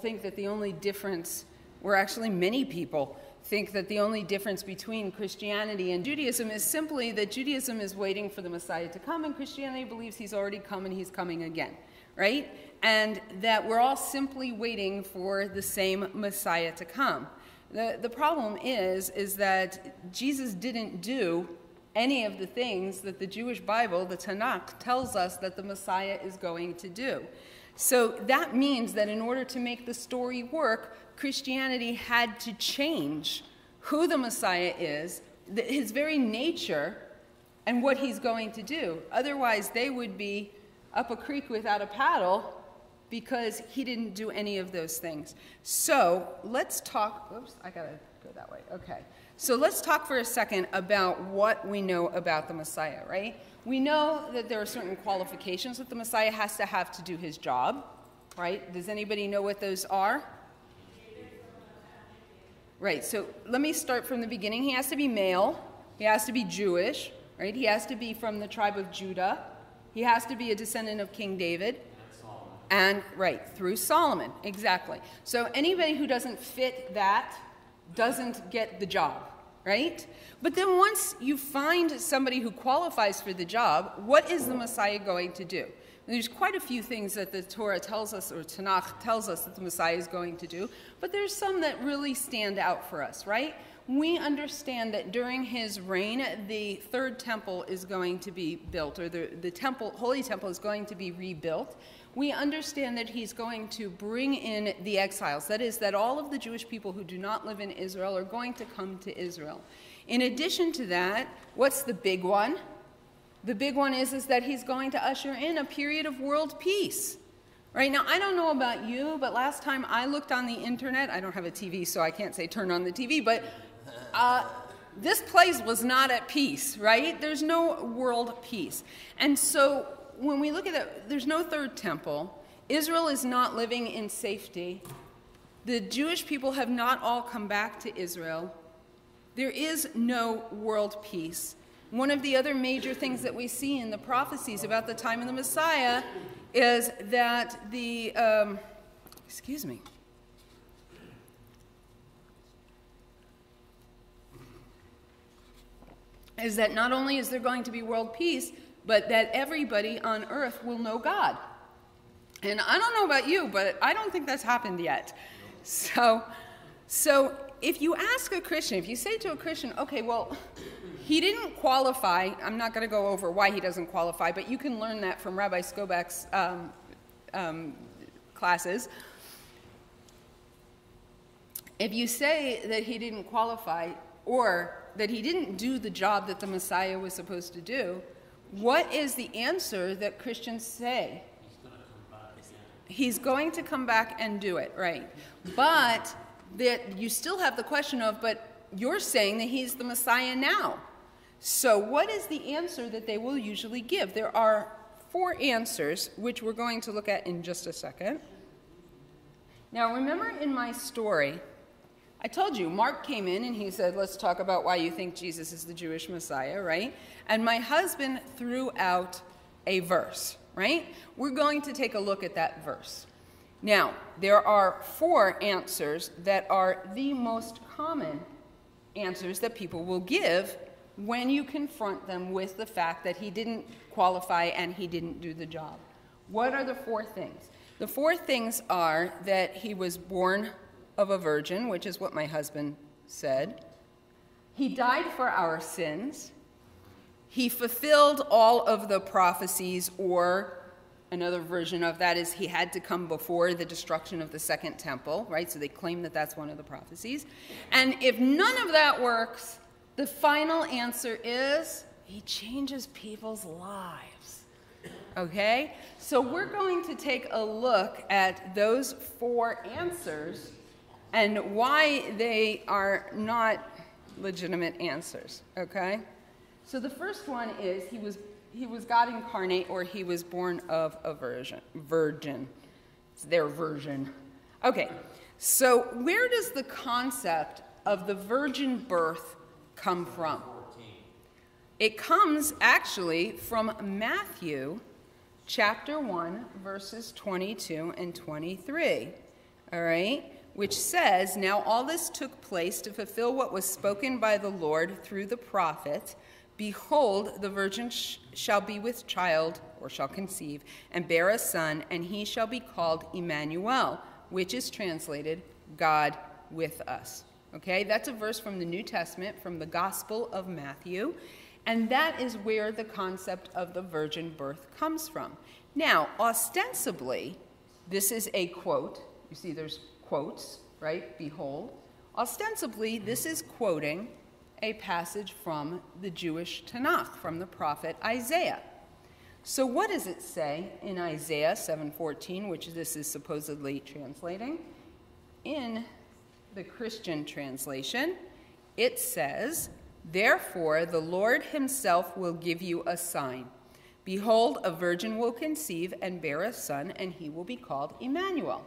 think that the only difference, or actually many people, think that the only difference between Christianity and Judaism is simply that Judaism is waiting for the Messiah to come, and Christianity believes he's already come and he's coming again, right? And that we're all simply waiting for the same Messiah to come. The, the problem is, is that Jesus didn't do any of the things that the Jewish Bible, the Tanakh, tells us that the Messiah is going to do. So that means that in order to make the story work, Christianity had to change who the Messiah is, his very nature, and what he's going to do. Otherwise, they would be up a creek without a paddle because he didn't do any of those things. So let's talk. Oops, I gotta go that way. Okay. So let's talk for a second about what we know about the Messiah, right? We know that there are certain qualifications that the Messiah has to have to do his job, right? Does anybody know what those are? Right, so let me start from the beginning. He has to be male, he has to be Jewish, right? He has to be from the tribe of Judah, he has to be a descendant of King David. And, right, through Solomon, exactly. So anybody who doesn't fit that doesn't get the job, right? But then once you find somebody who qualifies for the job, what is the Messiah going to do? There's quite a few things that the Torah tells us, or Tanakh tells us that the Messiah is going to do, but there's some that really stand out for us, right? We understand that during his reign, the third temple is going to be built, or the, the temple, holy temple is going to be rebuilt. We understand that he's going to bring in the exiles. That is, that all of the Jewish people who do not live in Israel are going to come to Israel. In addition to that, what's the big one? The big one is, is that he's going to usher in a period of world peace. Right now, I don't know about you, but last time I looked on the internet, I don't have a TV, so I can't say turn on the TV, but uh, this place was not at peace, right? There's no world peace. And so when we look at it, there's no third temple. Israel is not living in safety. The Jewish people have not all come back to Israel. There is no world peace. One of the other major things that we see in the prophecies about the time of the Messiah is that the, um, excuse me, is that not only is there going to be world peace, but that everybody on earth will know God. And I don't know about you, but I don't think that's happened yet. So, so if you ask a Christian, if you say to a Christian, okay, well, he didn't qualify. I'm not going to go over why he doesn't qualify, but you can learn that from Rabbi Skobac's um, um, classes. If you say that he didn't qualify or that he didn't do the job that the Messiah was supposed to do, what is the answer that Christians say? He's going to come back and do it, right? But that you still have the question of, but you're saying that he's the Messiah now. So, what is the answer that they will usually give? There are four answers, which we're going to look at in just a second. Now, remember in my story, I told you, Mark came in and he said, Let's talk about why you think Jesus is the Jewish Messiah, right? And my husband threw out a verse, right? We're going to take a look at that verse. Now, there are four answers that are the most common answers that people will give when you confront them with the fact that he didn't qualify and he didn't do the job. What are the four things? The four things are that he was born of a virgin, which is what my husband said. He died for our sins. He fulfilled all of the prophecies, or another version of that is he had to come before the destruction of the second temple, right? So they claim that that's one of the prophecies. And if none of that works, the final answer is he changes people's lives. Okay? So we're going to take a look at those four answers and why they are not legitimate answers. Okay? So the first one is he was he was God incarnate or he was born of a virgin. Virgin. It's their version. Okay. So where does the concept of the virgin birth come from? It comes actually from Matthew chapter 1, verses 22 and 23. all right, which says, Now all this took place to fulfill what was spoken by the Lord through the prophet. Behold, the virgin sh- shall be with child, or shall conceive, and bear a son, and he shall be called Emmanuel, which is translated God with us. Okay, that's a verse from the New Testament, from the Gospel of Matthew, and that is where the concept of the virgin birth comes from. Now, ostensibly, this is a quote. You see, there's quotes, right? Behold. Ostensibly, this is quoting a passage from the Jewish Tanakh, from the prophet Isaiah. So what does it say in Isaiah 7:14, which this is supposedly translating? In the Christian translation, it says, "Therefore the Lord himself will give you a sign. Behold, a virgin will conceive and bear a son, and he will be called Emmanuel."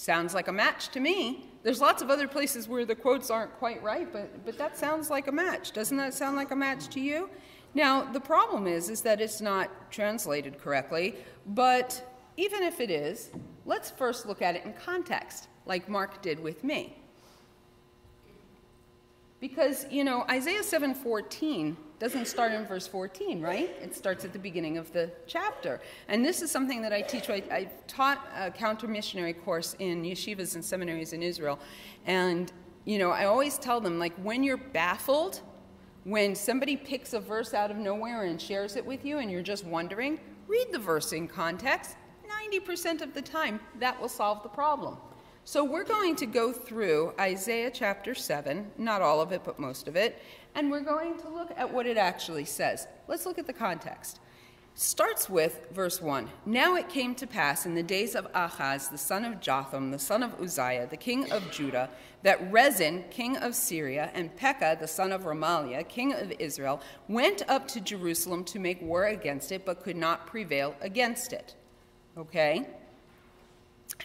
Sounds like a match to me. There's lots of other places where the quotes aren't quite right, but, but that sounds like a match. Doesn't that sound like a match to you? Now, the problem is, is that it's not translated correctly, but even if it is, let's first look at it in context, like Mark did with me. Because, you know, Isaiah 7:14 doesn't start in verse 14, right? It starts at the beginning of the chapter. And this is something that I teach. I, I taught a counter missionary course in yeshivas and seminaries in Israel. And, you know, I always tell them, like, when you're baffled, when somebody picks a verse out of nowhere and shares it with you and you're just wondering, read the verse in context. 90% of the time, that will solve the problem. So we're going to go through Isaiah chapter 7, not all of it, but most of it, and we're going to look at what it actually says. Let's look at the context. Starts with verse 1. Now it came to pass in the days of Ahaz, the son of Jotham, the son of Uzziah, the king of Judah, that Rezin, king of Syria, and Pekah, the son of Remaliah, king of Israel, went up to Jerusalem to make war against it, but could not prevail against it. Okay?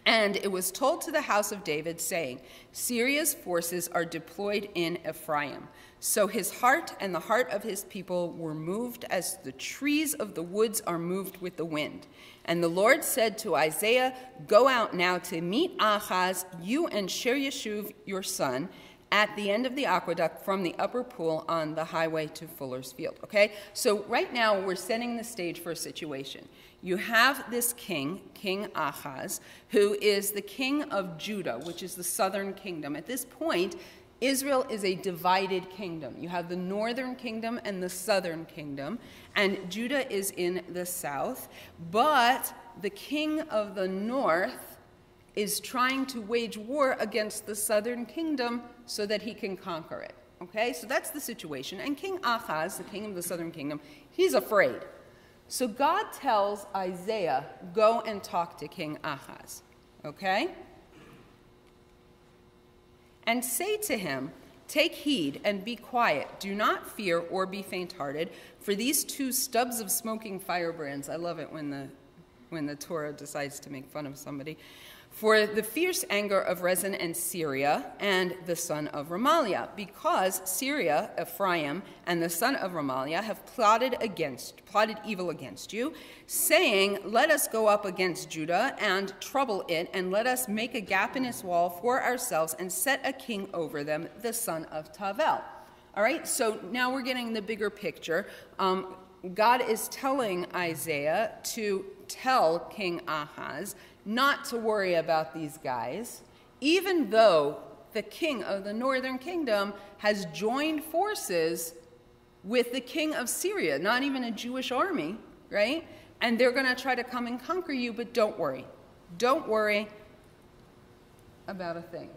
And it was told to the house of David, saying, Syria's forces are deployed in Ephraim. So his heart and the heart of his people were moved as the trees of the woods are moved with the wind. And the Lord said to Isaiah, Go out now to meet Ahaz, you and Shear-Jashub your son, at the end of the aqueduct from the upper pool on the highway to Fuller's Field. Okay? So right now we're setting the stage for a situation you have this king, King Ahaz, who is the king of Judah, which is the southern kingdom. At this point, Israel is a divided kingdom. You have the northern kingdom and the southern kingdom, and Judah is in the south. But the king of the north is trying to wage war against the southern kingdom so that he can conquer it. Okay, so that's the situation. And King Ahaz, the king of the southern kingdom, he's afraid. So God tells Isaiah, go and talk to King Ahaz, okay? And say to him, Take heed and be quiet. Do not fear or be faint hearted, for these two stubs of smoking firebrands, I love it when the, when the Torah decides to make fun of somebody, for the fierce anger of Rezin and Syria and the son of Remaliah, because Syria, Ephraim, and the son of Remaliah have plotted against, plotted evil against you, saying, Let us go up against Judah and trouble it, and let us make a gap in its wall for ourselves and set a king over them, the son of Tabeel. All right, so now we're getting the bigger picture. Um, God is telling Isaiah to tell King Ahaz not to worry about these guys, even though the king of the northern kingdom has joined forces with the king of Syria, not even a Jewish army, right? And they're going to try to come and conquer you, but don't worry. Don't worry about a thing.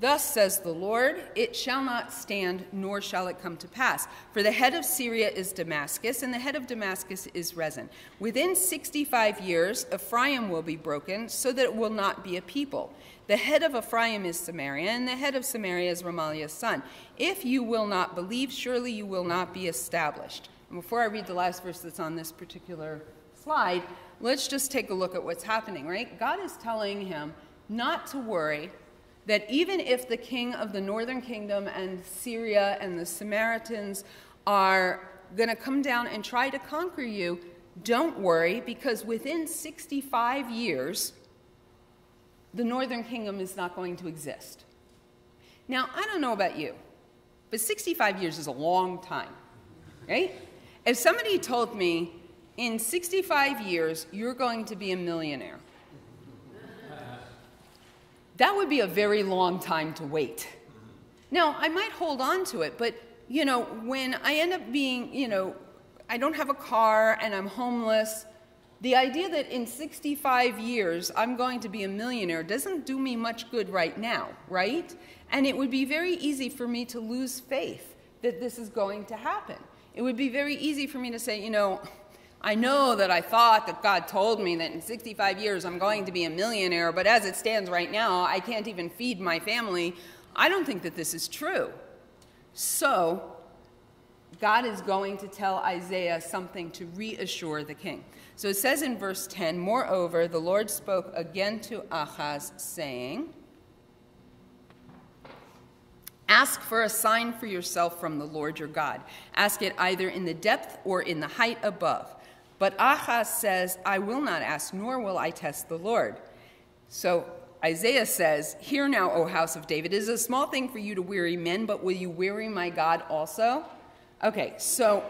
Thus says the Lord, it shall not stand, nor shall it come to pass. For the head of Syria is Damascus, and the head of Damascus is Rezin. Within 65 years, Ephraim will be broken, so that it will not be a people. The head of Ephraim is Samaria, and the head of Samaria is Remaliah's son. If you will not believe, surely you will not be established. And before I read the last verse that's on this particular slide, let's just take a look at what's happening, right? God is telling him not to worry that even if the king of the northern kingdom and Syria and the Samaritans are going to come down and try to conquer you, don't worry, because within 65 years, the northern kingdom is not going to exist. Now, I don't know about you, but 65 years is a long time, right? If somebody told me in 65 years you're going to be a millionaire, that would be a very long time to wait. Now, I might hold on to it, but you know, when I end up being, you know, I don't have a car and I'm homeless, the idea that in 65 years I'm going to be a millionaire doesn't do me much good right now, right? And it would be very easy for me to lose faith that this is going to happen. It would be very easy for me to say, you know, I know that I thought that God told me that in 65 years I'm going to be a millionaire, but as it stands right now, I can't even feed my family. I don't think that this is true. So, God is going to tell Isaiah something to reassure the king. So it says in verse 10 Moreover, the Lord spoke again to Ahaz, saying, Ask for a sign for yourself from the Lord your God. Ask it either in the depth or in the height above. But Ahaz says, I will not ask, nor will I test the Lord. So Isaiah says, Hear now, O house of David, it is a small thing for you to weary men, but will you weary my God also? Okay, so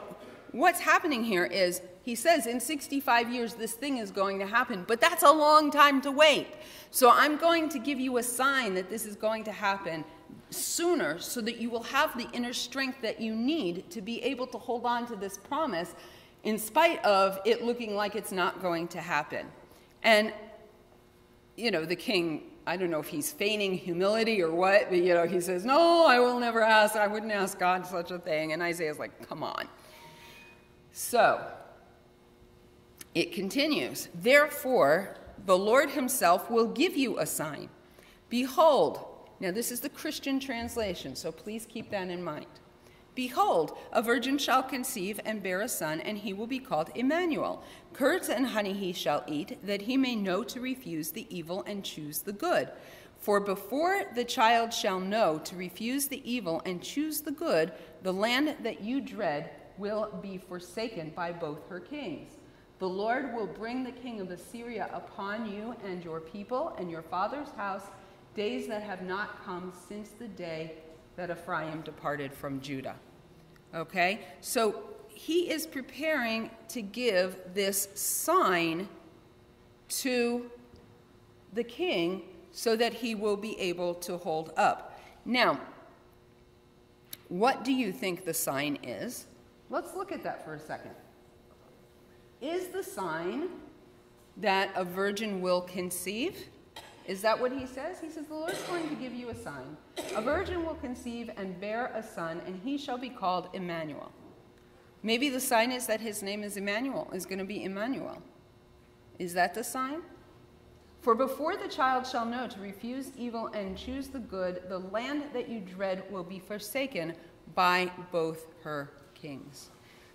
what's happening here is he says in 65 years this thing is going to happen, but that's a long time to wait. So I'm going to give you a sign that this is going to happen sooner so that you will have the inner strength that you need to be able to hold on to this promise in spite of it looking like it's not going to happen. And, you know, the king, I don't know if he's feigning humility or what, but, you know, he says, No, I will never ask. I wouldn't ask God such a thing. And Isaiah's like, Come on. So, it continues. Therefore, the Lord himself will give you a sign. Behold, now this is the Christian translation, so please keep that in mind. Behold, a virgin shall conceive and bear a son, and he will be called Emmanuel. Curds and honey he shall eat, that he may know to refuse the evil and choose the good. For before the child shall know to refuse the evil and choose the good, the land that you dread will be forsaken by both her kings. The Lord will bring the king of Assyria upon you and your people and your father's house days that have not come since the day that Ephraim departed from Judah. Okay? So he is preparing to give this sign to the king so that he will be able to hold up. Now, what do you think the sign is? Let's look at that for a second. Is the sign that a virgin will conceive? Is that what he says? He says, The Lord's going to give you a sign. A virgin will conceive and bear a son, and he shall be called Emmanuel. Maybe the sign is that his name is Emmanuel, is going to be Emmanuel. Is that the sign? For before the child shall know to refuse evil and choose the good, the land that you dread will be forsaken by both her kings.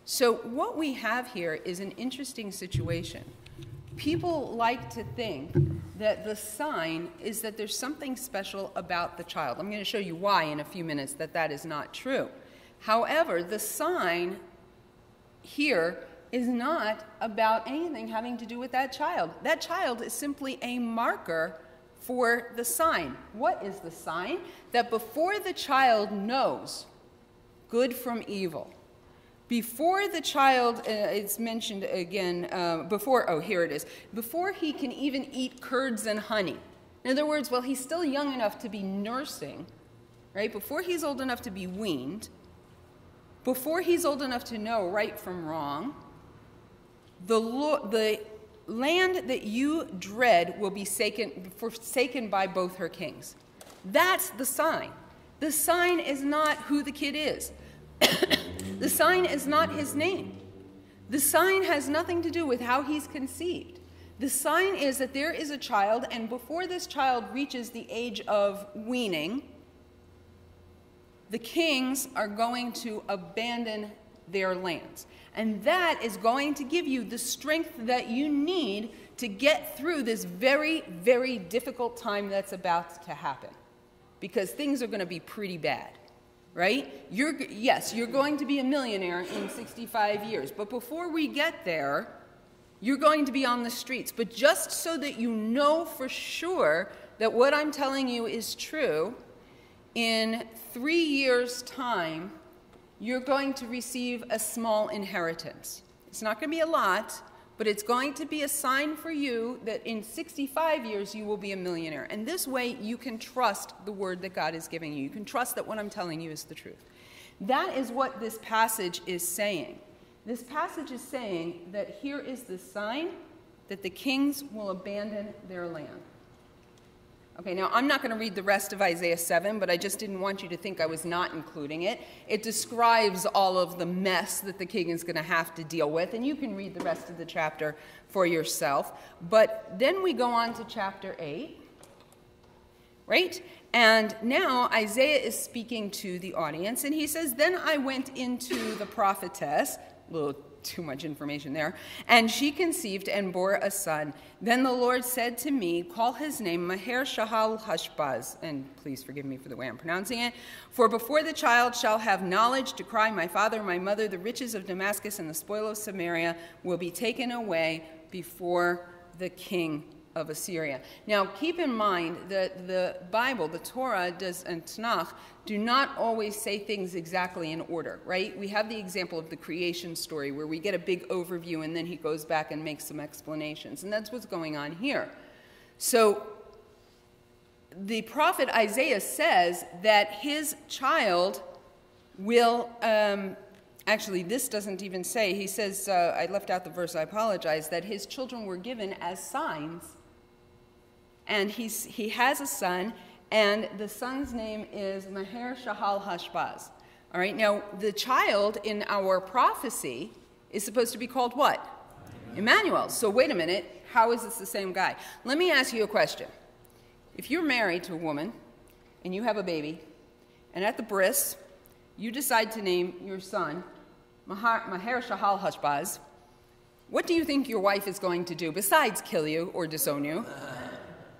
So, what we have here is an interesting situation people like to think that the sign is that there's something special about the child. I'm going to show you why in a few minutes that that is not true. However, the sign here is not about anything having to do with that child. That child is simply a marker for the sign. What is the sign? That before the child knows good from evil, before the child, uh, it's mentioned again, uh, before, oh, here it is, before he can even eat curds and honey. In other words, while he's still young enough to be nursing, right, before he's old enough to be weaned, before he's old enough to know right from wrong, the, lo- the land that you dread will be forsaken, forsaken by both her kings. That's the sign. The sign is not who the kid is. The sign is not his name. The sign has nothing to do with how he's conceived. The sign is that there is a child, and before this child reaches the age of weaning, the kings are going to abandon their lands. And that is going to give you the strength that you need to get through this very, very difficult time that's about to happen. Because things are going to be pretty bad right? You're, yes, you're going to be a millionaire in 65 years. But before we get there, You're going to be on the streets. But just so that you know for sure that what I'm telling you is true, in three years' time, you're going to receive a small inheritance. It's not going to be a lot, but it's going to be a sign for you that in 65 years you will be a millionaire. And this way you can trust the word that God is giving you. You can trust that what I'm telling you is the truth. That is what this passage is saying. This passage is saying that here is the sign that the kings will abandon their land. Okay, now I'm not going to read the rest of Isaiah 7, but I just didn't want you to think I was not including it. It describes all of the mess that the king is going to have to deal with, and you can read the rest of the chapter for yourself. But then we go on to chapter 8, right? And now Isaiah is speaking to the audience, and he says, Then I went into the prophetess, little too much information there. And she conceived and bore a son. Then the Lord said to me, Call his name Maher Shahal Hashbaz. And please forgive me for the way I'm pronouncing it. For before the child shall have knowledge to cry, My father, my mother, the riches of Damascus and the spoil of Samaria will be taken away before the king of Assyria. Now, keep in mind that the Bible, the Torah, does, and Tanakh do not always say things exactly in order, right? We have the example of the creation story where we get a big overview and then he goes back and makes some explanations. And that's what's going on here. So, the prophet Isaiah says that his child will. Um, actually, this doesn't even say, he says, uh, I left out the verse, I apologize, that his children were given as signs and he's, he has a son, and the son's name is Maher Shahal Hashbaz. All right, now the child in our prophecy is supposed to be called what? Emmanuel. So wait a minute, how is this the same guy? Let me ask you a question. If you're married to a woman and you have a baby, and at the bris, you decide to name your son Maher Shahal Hashbaz, what do you think your wife is going to do besides kill you or disown you?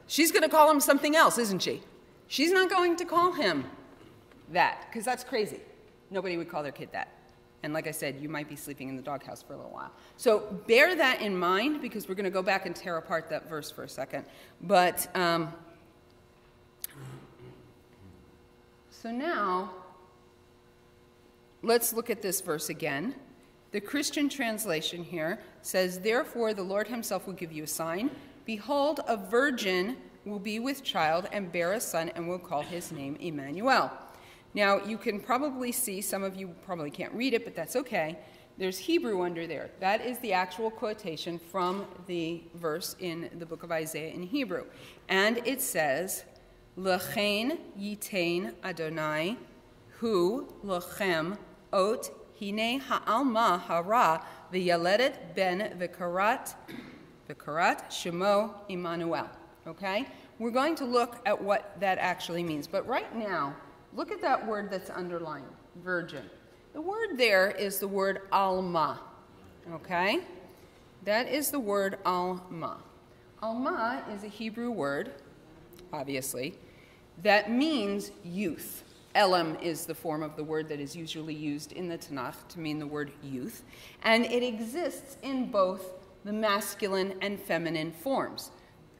She's going to call him something else, isn't she? She's not going to call him that, because that's crazy. Nobody would call their kid that. And like I said, you might be sleeping in the doghouse for a little while. So bear that in mind, because we're going to go back and tear apart that verse for a second. But um, so now, let's look at this verse again. The Christian translation here says, Therefore, the Lord himself will give you a sign. Behold, a virgin will be with child and bear a son, and will call his name Emmanuel. Now, you can probably see, some of you probably can't read it, but that's okay. There's Hebrew under there. That is the actual quotation from the verse in the book of Isaiah in Hebrew. And it says, Lechain yitain Adonai, hu lochem ot hine ha'alma hara v'yaledet ben v'karat Vikarat Shemo Immanuel. Okay? We're going to look at what that actually means. But right now, look at that word that's underlined virgin. The word there is the word alma. Okay? That is the word alma. Alma is a Hebrew word, obviously, that means youth. Elam is the form of the word that is usually used in the Tanakh to mean the word youth. And it exists in both the masculine and feminine forms.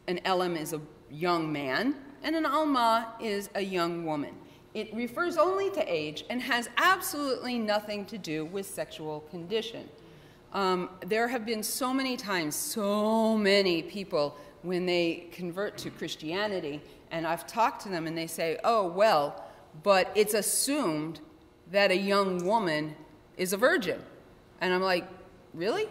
An Elam is a young man, and an Alma is a young woman. It refers only to age and has absolutely nothing to do with sexual condition. Um, there have been so many times, so many people, when they convert to Christianity, and I've talked to them and they say, oh, well, but it's assumed that a young woman is a virgin. And I'm like, really?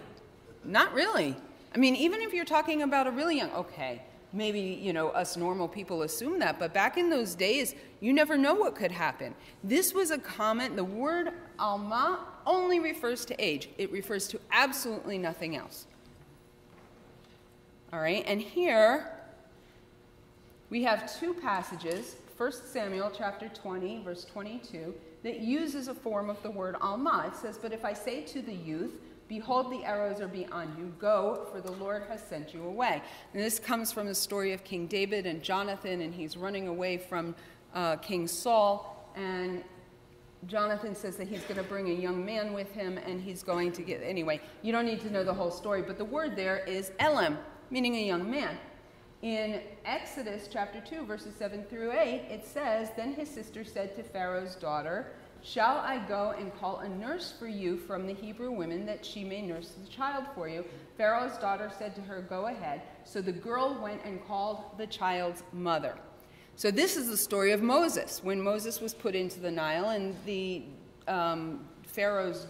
Not really. I mean, even if you're talking about a really young, okay, maybe, you know, us normal people assume that, but back in those days, you never know what could happen. This was a comment, the word alma only refers to age, it refers to absolutely nothing else. All right, and here we have two passages 1 Samuel chapter 20, verse 22, that uses a form of the word alma. It says, But if I say to the youth, Behold, the arrows are beyond you. Go, for the Lord has sent you away. And this comes from the story of King David and Jonathan, and he's running away from uh, King Saul. And Jonathan says that he's going to bring a young man with him and he's going to get. Anyway, you don't need to know the whole story, but the word there is Elam, meaning a young man. In Exodus chapter 2, verses 7 through 8, it says Then his sister said to Pharaoh's daughter, Shall I go and call a nurse for you from the Hebrew women that she may nurse the child for you? Pharaoh's daughter said to her, Go ahead. So the girl went and called the child's mother. So this is the story of Moses, when Moses was put into the Nile and the um, Pharaoh's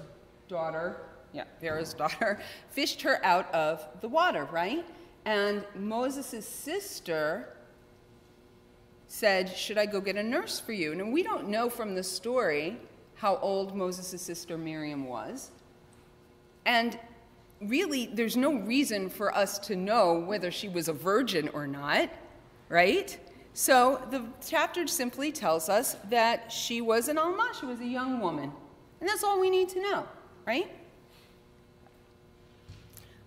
daughter, yeah, Pharaoh's daughter, fished her out of the water, right? And Moses' sister said, Should I go get a nurse for you? And we don't know from the story how old Moses' sister Miriam was. And really, there's no reason for us to know whether she was a virgin or not, right? So the chapter simply tells us that she was an Alma, she was a young woman. And that's all we need to know, right?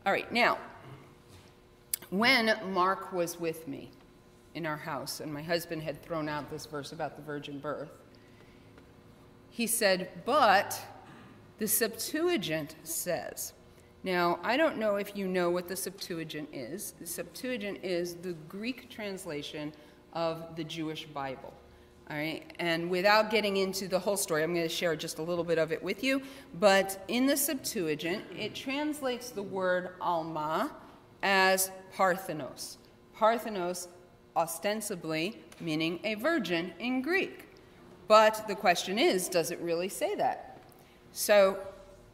All right, now, when Mark was with me in our house and my husband had thrown out this verse about the virgin birth, he said, But the Septuagint says, now, I don't know if you know what the Septuagint is. The Septuagint is the Greek translation of the Jewish Bible. All right, and without getting into the whole story, I'm going to share just a little bit of it with you. But in the Septuagint, it translates the word Alma as Parthenos. Parthenos, ostensibly meaning a virgin in Greek. But the question is, does it really say that? So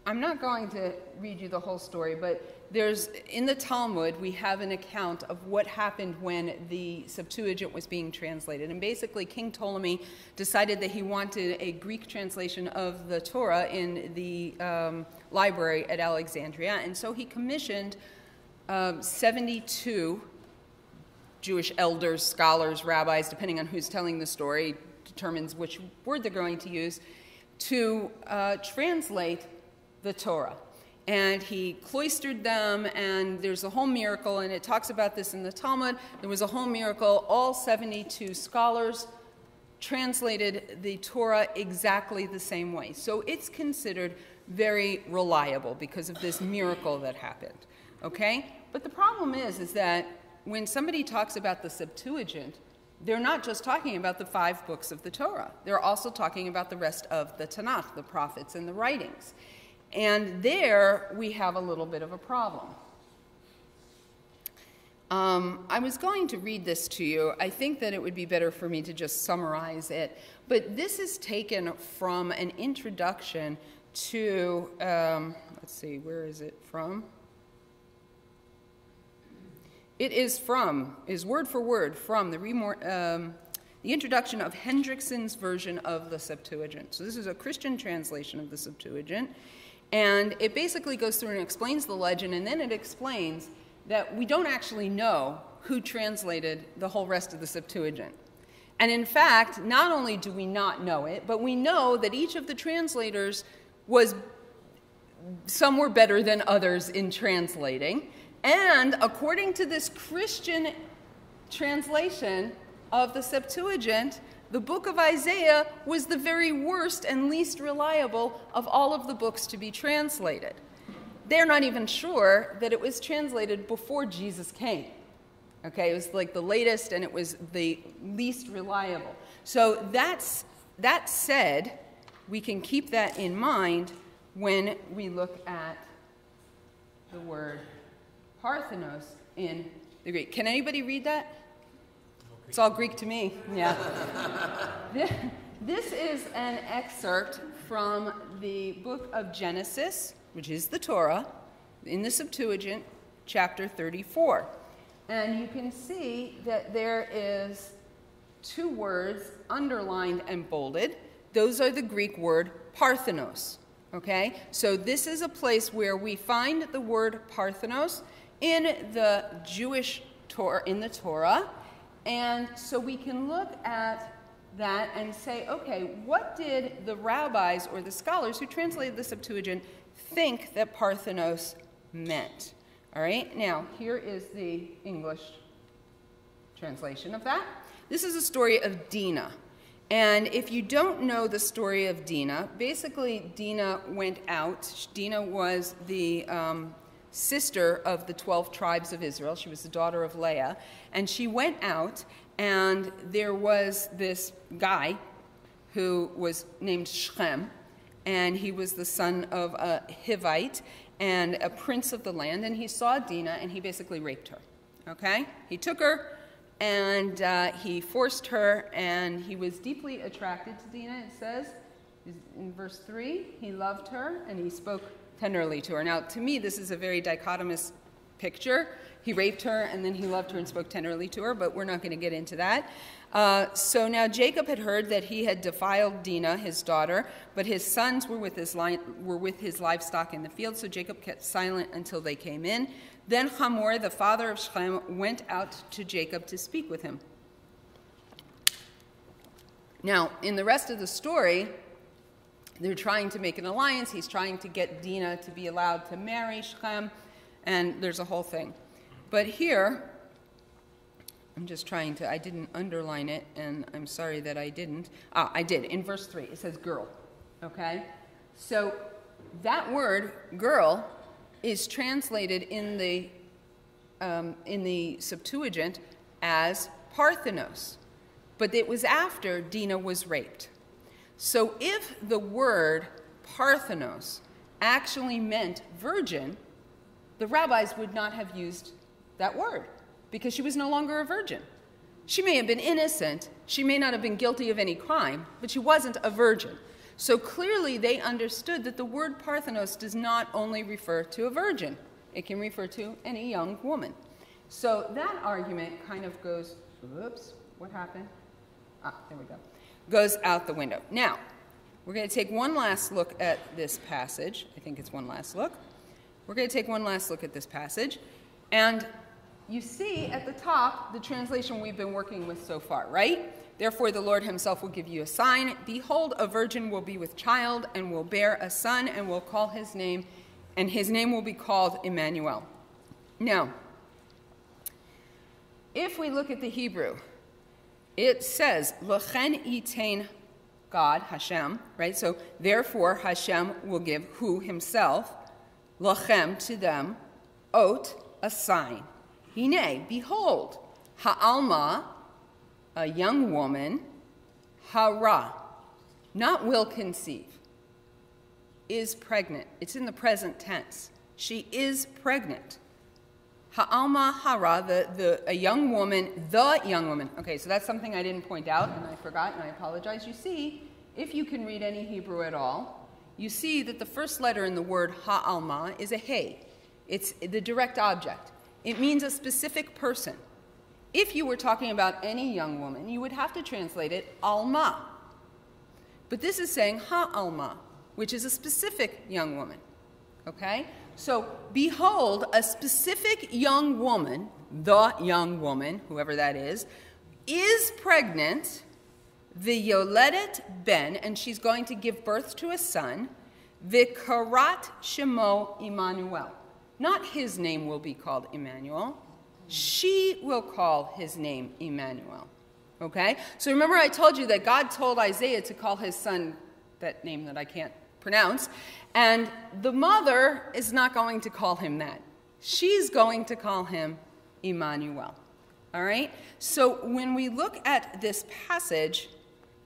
I'm not going to read you the whole story, but there's in the Talmud we have an account of what happened when the Septuagint was being translated. And basically, King Ptolemy decided that he wanted a Greek translation of the Torah in the um, library at Alexandria, and so he commissioned um, 72 Jewish elders, scholars, rabbis, depending on who's telling the story, determines which word they're going to use, to uh, translate the Torah. And he cloistered them, and there's a whole miracle, and it talks about this in the Talmud. There was a whole miracle. All 72 scholars translated the Torah exactly the same way. So it's considered very reliable because of this miracle that happened. Okay? But the problem is, is that when somebody talks about the Septuagint, they're not just talking about the five books of the Torah. They're also talking about the rest of the Tanakh, the prophets and the writings. And there we have a little bit of a problem. Um, I was going to read this to you. I think that it would be better for me to just summarize it. But this is taken from an introduction to, um, let's see, where is it from? It is from, is word for word from the, um, the introduction of Hendrickson's version of the Septuagint. So this is a Christian translation of the Septuagint. And it basically goes through and explains the legend, and then it explains that we don't actually know who translated the whole rest of the Septuagint. And in fact, not only do we not know it, but we know that each of the translators was, some were better than others in translating. And according to this Christian translation of the Septuagint, the book of Isaiah was the very worst and least reliable of all of the books to be translated. They're not even sure that it was translated before Jesus came. Okay, it was like the latest and it was the least reliable. So that's that said, we can keep that in mind when we look at the word Parthenos in the Greek. Can anybody read that? It's all Greek to me, yeah. this is an excerpt from the book of Genesis, which is the Torah, in the Septuagint, chapter 34. And you can see that there is two words underlined and bolded. Those are the Greek word parthenos. Okay? So this is a place where we find the word parthenos in the Jewish Torah, in the Torah. And so we can look at that and say, okay, what did the rabbis or the scholars who translated the Septuagint think that Parthenos meant? All right, now here is the English translation of that. This is a story of Dina. And if you don't know the story of Dina, basically Dina went out. Dina was the um, sister of the 12 tribes of Israel. She was the daughter of Leah. And she went out, and there was this guy who was named Shechem, and he was the son of a Hivite and a prince of the land. And he saw Dinah, and he basically raped her. Okay? He took her and uh, he forced her, and he was deeply attracted to Dinah, it says. In verse 3, he loved her, and he spoke tenderly to her. Now, to me, this is a very dichotomous picture. He raped her, and then he loved her and spoke tenderly to her, but we're not going to get into that. Uh, so now Jacob had heard that he had defiled Dinah, his daughter, but his sons were with his, li- were with his livestock in the field, so Jacob kept silent until they came in. Then Hamor, the father of Shechem, went out to Jacob to speak with him. Now, in the rest of the story, they're trying to make an alliance. He's trying to get Dina to be allowed to marry Shechem, and there's a whole thing. But here, I'm just trying to, I didn't underline it, and I'm sorry that I didn't. Ah, I did. In verse 3, it says girl. Okay? So that word, girl, is translated in the, um, in the Septuagint as Parthenos. But it was after Dina was raped. So if the word Parthenos actually meant virgin, the rabbis would not have used that word because she was no longer a virgin. She may have been innocent, she may not have been guilty of any crime, but she wasn't a virgin. So clearly they understood that the word Parthenos does not only refer to a virgin, it can refer to any young woman. So that argument kind of goes, oops, what happened? Ah, there we go goes out the window. Now, we're going to take one last look at this passage. I think it's one last look. We're going to take one last look at this passage. And you see at the top the translation we've been working with so far, right? Therefore, the Lord himself will give you a sign. Behold, a virgin will be with child and will bear a son and will call his name, and his name will be called Emmanuel. Now, if we look at the Hebrew, it says, Lechen itain God, Hashem, right? So therefore Hashem will give who himself, lachem to them, ot, a sign. Hine, behold, ha'alma, a young woman, hara, not will conceive, is pregnant. It's in the present tense. She is pregnant. Ha'alma hara, the, the, a young woman, the young woman. Okay, so that's something I didn't point out and I forgot and I apologize. You see, if you can read any Hebrew at all, you see that the first letter in the word ha'alma is a hey. It's the direct object. It means a specific person. If you were talking about any young woman, you would have to translate it alma. But this is saying ha'alma, which is a specific young woman. Okay? So, behold, a specific young woman, the young woman, whoever that is, is pregnant, the Yoledet Ben, and she's going to give birth to a son, the Karat Shemo Emmanuel. Not his name will be called Emmanuel, she will call his name Emmanuel. Okay? So remember, I told you that God told Isaiah to call his son that name that I can't pronounce. And the mother is not going to call him that. She's going to call him Emmanuel. All right? So when we look at this passage,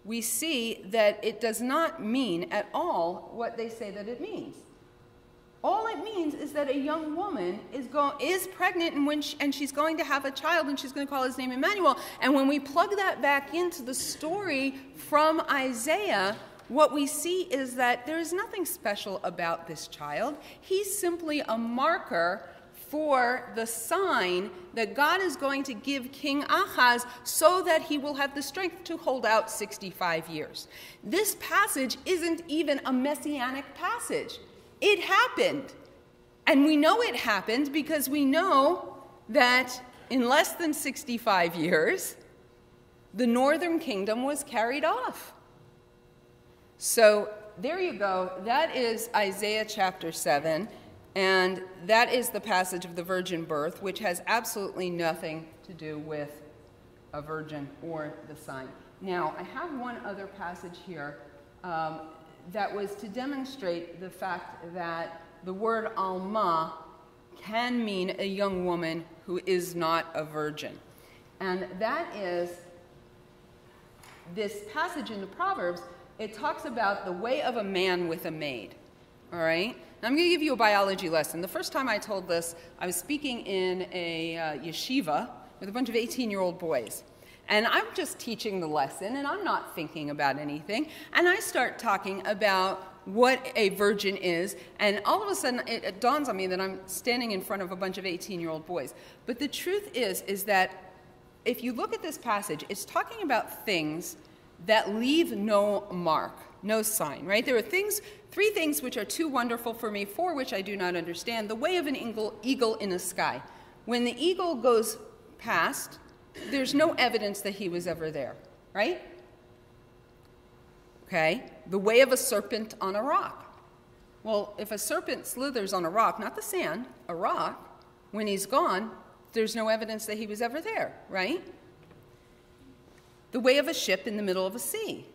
we see that it does not mean at all what they say that it means. All it means is that a young woman is, go- is pregnant and, when she, and she's going to have a child and she's going to call his name Emmanuel. And when we plug that back into the story from Isaiah, what we see is that there is nothing special about this child. He's simply a marker for the sign that God is going to give King Ahaz so that he will have the strength to hold out 65 years. This passage isn't even a messianic passage. It happened. And we know it happened because we know that in less than 65 years, the northern kingdom was carried off. So there you go. That is Isaiah chapter 7. And that is the passage of the virgin birth, which has absolutely nothing to do with a virgin or the sign. Now, I have one other passage here um, that was to demonstrate the fact that the word alma can mean a young woman who is not a virgin. And that is this passage in the Proverbs, it talks about the way of a man with a maid. All right? Now, I'm going to give you a biology lesson. The first time I told this, I was speaking in a uh, yeshiva with a bunch of 18 year old boys. And I'm just teaching the lesson, and I'm not thinking about anything. And I start talking about what a virgin is, and all of a sudden it, it dawns on me that I'm standing in front of a bunch of 18 year old boys. But the truth is, is that if you look at this passage, it's talking about things that leave no mark, no sign, right? There are things, three things which are too wonderful for me, four which I do not understand. The way of an eagle, eagle in the sky. When the eagle goes past, there's no evidence that he was ever there, right? Okay? The way of a serpent on a rock. Well, if a serpent slithers on a rock, not the sand, a rock, when he's gone, there's no evidence that he was ever there, right? The way of a ship in the middle of a sea.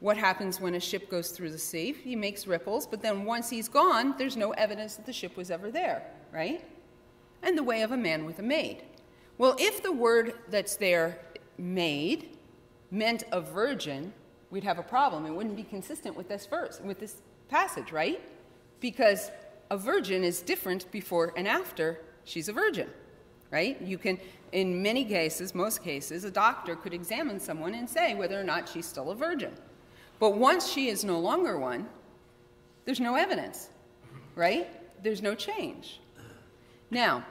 What happens when a ship goes through the sea? He makes ripples, but then once he's gone, there's no evidence that the ship was ever there, right? And the way of a man with a maid. Well, if the word that's there, maid, meant a virgin, we'd have a problem. It wouldn't be consistent with this verse, with this passage, right? Because a virgin is different before and after she's a virgin, right? You can, in many cases, most cases, a doctor could examine someone and say whether or not she's still a virgin. But once she is no longer one, there's no evidence, right? There's no change. Now,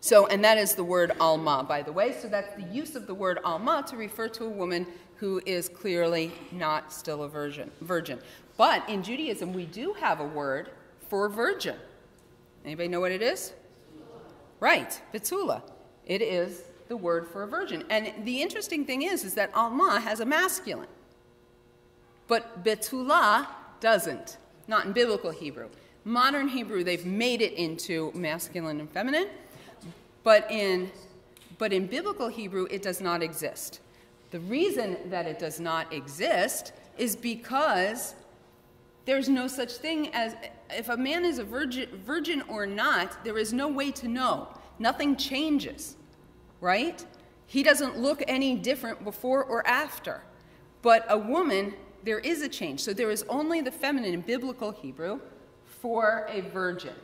so, and that is the word alma, by the way. So that's the use of the word alma to refer to a woman who is clearly not still a virgin. virgin. But in Judaism, we do have a word for virgin. Anybody know what it is? Right, betula. It is the word for a virgin. And the interesting thing is, is that alma has a masculine, but betula doesn't. Not in biblical Hebrew. Modern Hebrew, they've made it into masculine and feminine. But in, but in biblical Hebrew, it does not exist. The reason that it does not exist is because there's no such thing as if a man is a virgin, virgin or not, there is no way to know. Nothing changes, right? He doesn't look any different before or after. But a woman, there is a change. So there is only the feminine in biblical Hebrew for a virgin.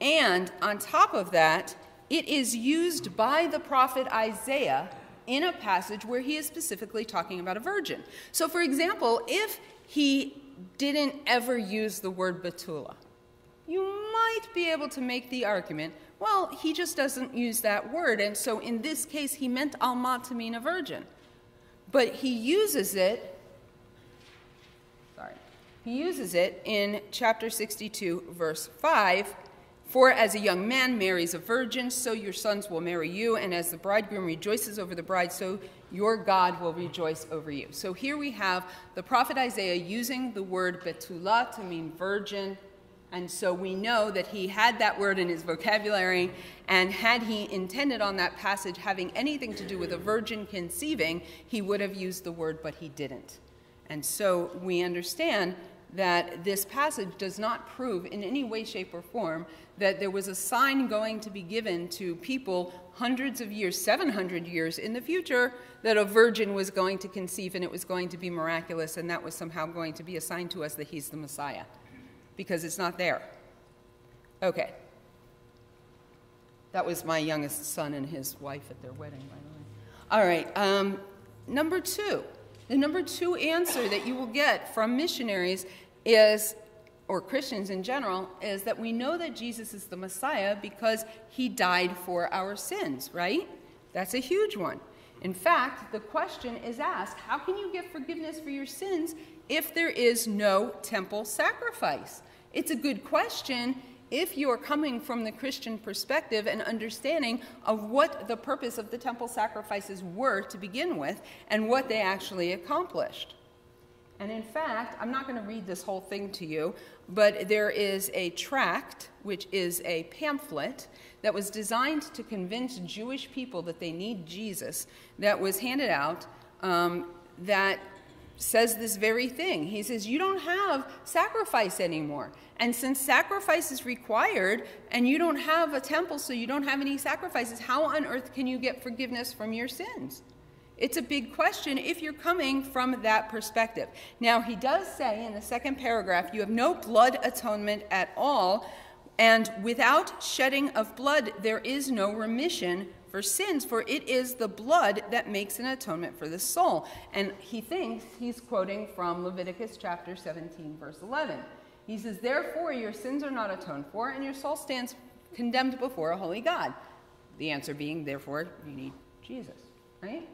And on top of that, it is used by the prophet Isaiah in a passage where he is specifically talking about a virgin. So, for example, if he didn't ever use the word Betula, you might be able to make the argument well, he just doesn't use that word. And so in this case, he meant Alma to mean a virgin. But he uses it, sorry, he uses it in chapter 62, verse 5 for as a young man marries a virgin, so your sons will marry you, and as the bridegroom rejoices over the bride, so your God will rejoice over you. So here we have the prophet Isaiah using the word betula to mean virgin. And so we know that he had that word in his vocabulary, and had he intended on that passage having anything to do with a virgin conceiving, he would have used the word, but he didn't. And so we understand that this passage does not prove in any way, shape, or form that there was a sign going to be given to people hundreds of years, 700 years in the future, that a virgin was going to conceive and it was going to be miraculous, and that was somehow going to be a sign to us that he's the Messiah, because it's not there. Okay. That was my youngest son and his wife at their wedding, by the way. All right. Um, number two. The number two answer that you will get from missionaries is, or Christians in general, is that we know that Jesus is the Messiah because he died for our sins, right? That's a huge one. In fact, the question is asked how can you get forgiveness for your sins if there is no temple sacrifice? It's a good question if you're coming from the Christian perspective and understanding of what the purpose of the temple sacrifices were to begin with and what they actually accomplished. And in fact, I'm not going to read this whole thing to you, but there is a tract, which is a pamphlet, that was designed to convince Jewish people that they need Jesus, that was handed out um, that says this very thing. He says, You don't have sacrifice anymore. And since sacrifice is required and you don't have a temple, so you don't have any sacrifices, how on earth can you get forgiveness from your sins? It's a big question if you're coming from that perspective. Now, he does say in the second paragraph, you have no blood atonement at all, and without shedding of blood, there is no remission for sins, for it is the blood that makes an atonement for the soul. And he thinks he's quoting from Leviticus chapter 17, verse 11. He says, Therefore, your sins are not atoned for, and your soul stands condemned before a holy God. The answer being, therefore, you need Jesus, right?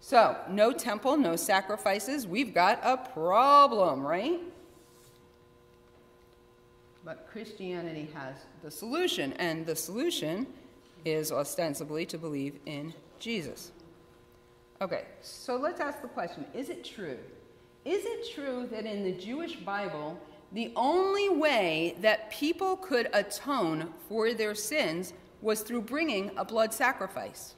So, no temple, no sacrifices. We've got a problem, right? But Christianity has the solution, and the solution is ostensibly to believe in Jesus. Okay, so let's ask the question Is it true? Is it true that in the Jewish Bible, the only way that people could atone for their sins was through bringing a blood sacrifice?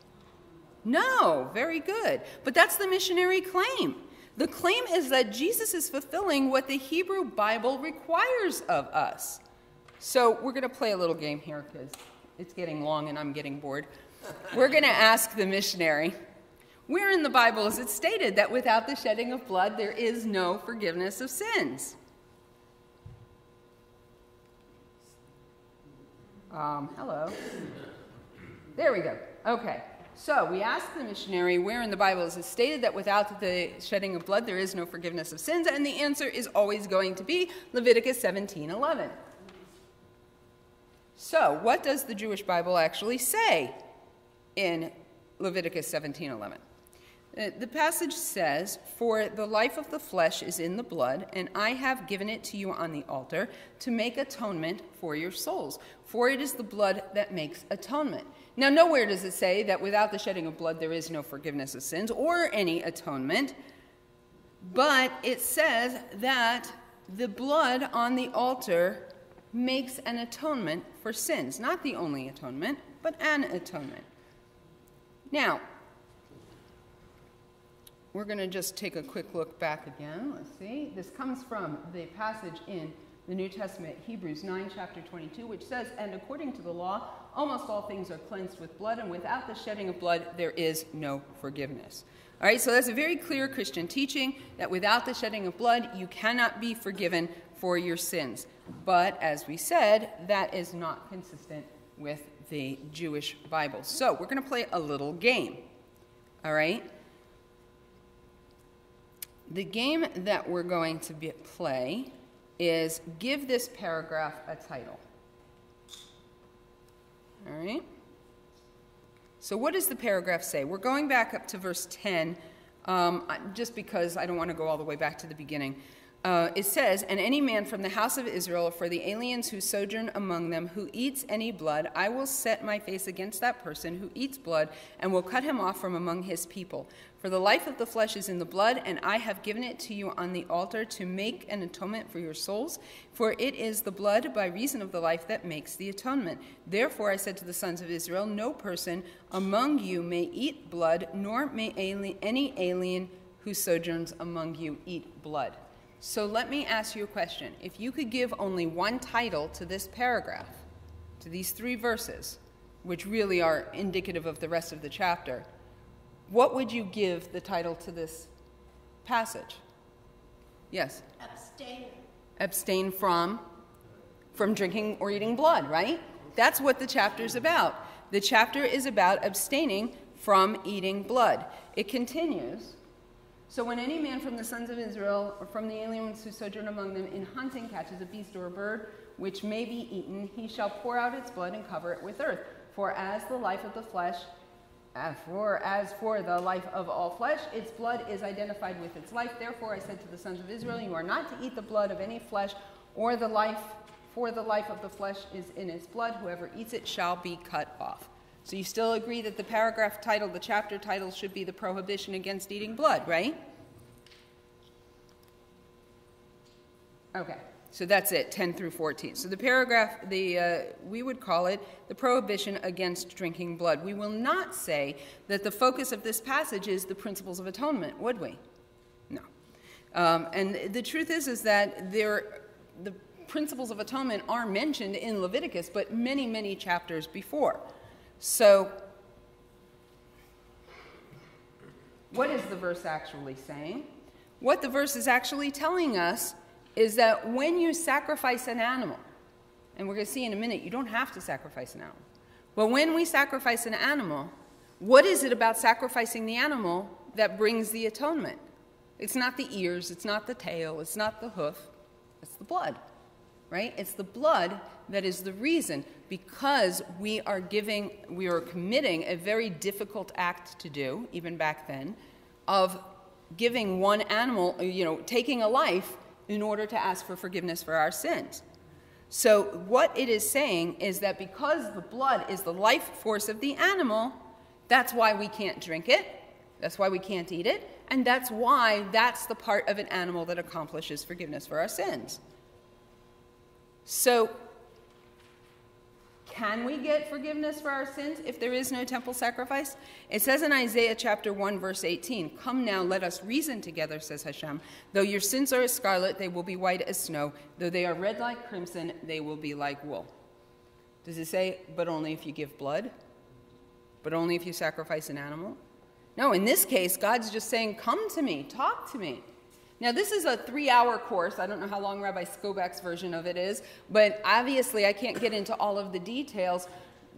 No, very good. But that's the missionary claim. The claim is that Jesus is fulfilling what the Hebrew Bible requires of us. So we're going to play a little game here because it's getting long and I'm getting bored. We're going to ask the missionary where in the Bible is it stated that without the shedding of blood there is no forgiveness of sins? Um, hello. There we go. Okay. So we ask the missionary where in the Bible is it stated that without the shedding of blood there is no forgiveness of sins, and the answer is always going to be Leviticus 17 11. So, what does the Jewish Bible actually say in Leviticus 17 11? Uh, the passage says, For the life of the flesh is in the blood, and I have given it to you on the altar to make atonement for your souls. For it is the blood that makes atonement. Now, nowhere does it say that without the shedding of blood there is no forgiveness of sins or any atonement, but it says that the blood on the altar makes an atonement for sins. Not the only atonement, but an atonement. Now, we're going to just take a quick look back again. Let's see. This comes from the passage in the New Testament, Hebrews 9, chapter 22, which says, And according to the law, almost all things are cleansed with blood, and without the shedding of blood, there is no forgiveness. All right, so that's a very clear Christian teaching that without the shedding of blood, you cannot be forgiven for your sins. But as we said, that is not consistent with the Jewish Bible. So we're going to play a little game. All right? The game that we're going to be, play is give this paragraph a title. All right? So, what does the paragraph say? We're going back up to verse 10, um, just because I don't want to go all the way back to the beginning uh, it says, And any man from the house of Israel, for the aliens who sojourn among them, who eats any blood, I will set my face against that person who eats blood, and will cut him off from among his people. For the life of the flesh is in the blood, and I have given it to you on the altar to make an atonement for your souls. For it is the blood by reason of the life that makes the atonement. Therefore I said to the sons of Israel, No person among you may eat blood, nor may any alien who sojourns among you eat blood. So let me ask you a question. If you could give only one title to this paragraph, to these three verses, which really are indicative of the rest of the chapter, what would you give the title to this passage? Yes? Abstain. Abstain from? From drinking or eating blood, right? That's what the chapter is about. The chapter is about abstaining from eating blood. It continues so when any man from the sons of Israel or from the aliens who sojourn among them in hunting catches a beast or a bird which may be eaten, he shall pour out its blood and cover it with earth. For as the life of the flesh, uh, for as for the life of all flesh, its blood is identified with its life. Therefore I said to the sons of Israel, You are not to eat the blood of any flesh, or the life, for the life of the flesh is in its blood. Whoever eats it shall be cut off. So you still agree that the paragraph title, the chapter title, should be the prohibition against eating blood, right? Okay, so that's it, 10 through 14. So the paragraph, the uh, we would call it the prohibition against drinking blood. We will not say that the focus of this passage is the principles of atonement, would we? No. Um, and the truth is, is that there, the principles of atonement are mentioned in Leviticus, but many, many chapters before. So, what is the verse actually saying? What the verse is actually telling us is that when you sacrifice an animal, and we're going to see in a minute, you don't have to sacrifice an animal. But when we sacrifice an animal, what is it about sacrificing the animal that brings the atonement? It's not the ears, it's not the tail, it's not the hoof, it's the blood, right? It's the blood that is the reason because we are giving, we are committing a very difficult act to do, even back then, of giving one animal, you know, taking a life in order to ask for forgiveness for our sins. So, what it is saying is that because the blood is the life force of the animal, that's why we can't drink it, that's why we can't eat it, and that's why that's the part of an animal that accomplishes forgiveness for our sins. So, can we get forgiveness for our sins if there is no temple sacrifice? It says in Isaiah chapter 1, verse 18, Come now, let us reason together, says Hashem. Though your sins are as scarlet, they will be white as snow. Though they are red like crimson, they will be like wool. Does it say, but only if you give blood? But only if you sacrifice an animal? No, in this case, God's just saying, Come to me, talk to me. Now, this is a three hour course. I don't know how long Rabbi Skobac's version of it is, but obviously I can't get into all of the details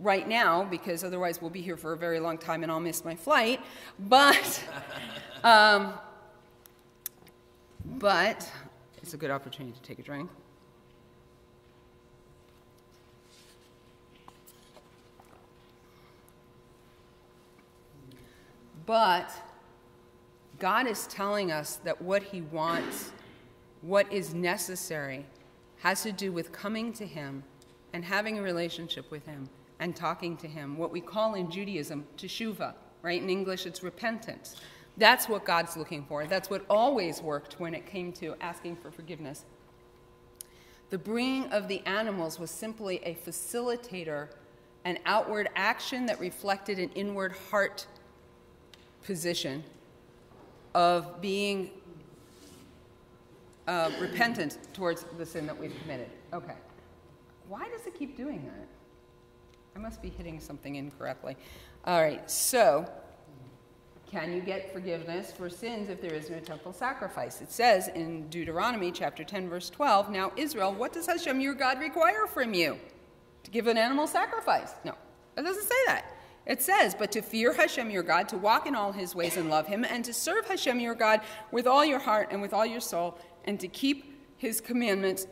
right now because otherwise we'll be here for a very long time and I'll miss my flight. But, um, but it's a good opportunity to take a drink. But God is telling us that what He wants, what is necessary, has to do with coming to Him and having a relationship with Him and talking to Him, what we call in Judaism teshuva, right? In English, it's repentance. That's what God's looking for. That's what always worked when it came to asking for forgiveness. The bringing of the animals was simply a facilitator, an outward action that reflected an inward heart position of being uh, repentant towards the sin that we've committed. Okay. Why does it keep doing that? I must be hitting something incorrectly. All right, so can you get forgiveness for sins if there is no temple sacrifice? It says in Deuteronomy chapter 10, verse 12, Now, Israel, what does Hashem your God require from you? To give an animal sacrifice? No, it doesn't say that. It says, But to fear Hashem your God, to walk in all his ways and love him, and to serve Hashem your God with all your heart and with all your soul, and to keep his commandments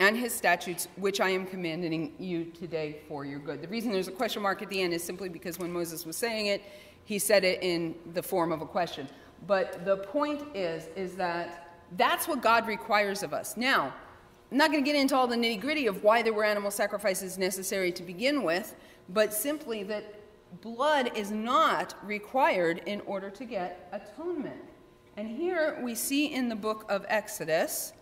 and his statutes, which I am commanding you today for your good. The reason there's a question mark at the end is simply because when Moses was saying it, he said it in the form of a question. But the point is, is that that's what God requires of us. Now, I'm not going to get into all the nitty gritty of why there were animal sacrifices necessary to begin with, but simply that blood is not required in order to get atonement. And here we see in the book of Exodus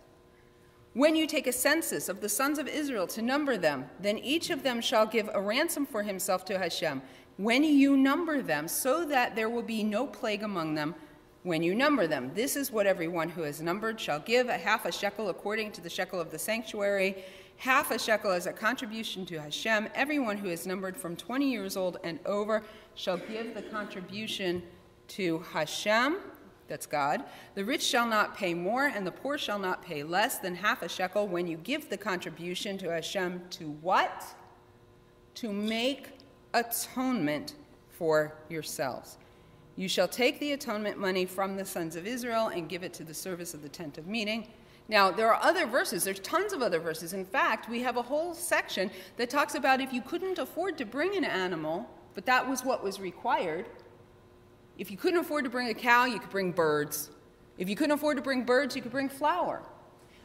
when you take a census of the sons of Israel to number them, then each of them shall give a ransom for himself to Hashem when you number them, so that there will be no plague among them when you number them. This is what everyone who is numbered shall give a half a shekel according to the shekel of the sanctuary half a shekel as a contribution to Hashem. Everyone who is numbered from 20 years old and over shall give the contribution to Hashem. That's God. The rich shall not pay more, and the poor shall not pay less than half a shekel when you give the contribution to Hashem to what? To make atonement for yourselves. You shall take the atonement money from the sons of Israel and give it to the service of the tent of meeting now, there are other verses, there's tons of other verses. In fact, we have a whole section that talks about if you couldn't afford to bring an animal, but that was what was required. If you couldn't afford to bring a cow, you could bring birds. If you couldn't afford to bring birds, you could bring flour.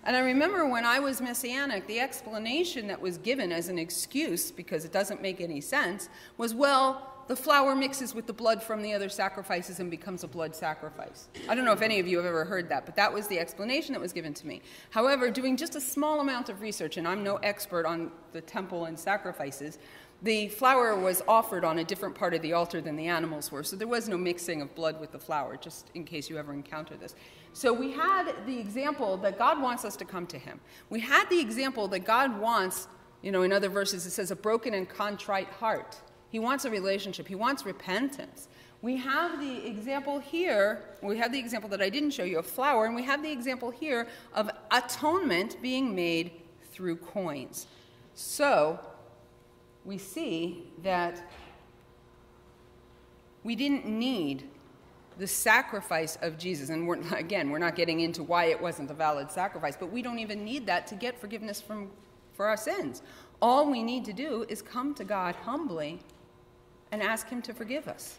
And I remember when I was Messianic, the explanation that was given as an excuse, because it doesn't make any sense, was well, the flour mixes with the blood from the other sacrifices and becomes a blood sacrifice. I don't know if any of you have ever heard that, but that was the explanation that was given to me. However, doing just a small amount of research, and I'm no expert on the temple and sacrifices, the flour was offered on a different part of the altar than the animals were, so there was no mixing of blood with the flour, just in case you ever encounter this. So we had the example that God wants us to come to Him. We had the example that God wants, you know, in other verses it says, a broken and contrite heart. He wants a relationship, He wants repentance. We have the example here, we have the example that I didn't show you of flour, and we have the example here of atonement being made through coins. So, we see that we didn't need the sacrifice of Jesus. And we're, again, we're not getting into why it wasn't a valid sacrifice, but we don't even need that to get forgiveness from, for our sins. All we need to do is come to God humbly and ask Him to forgive us.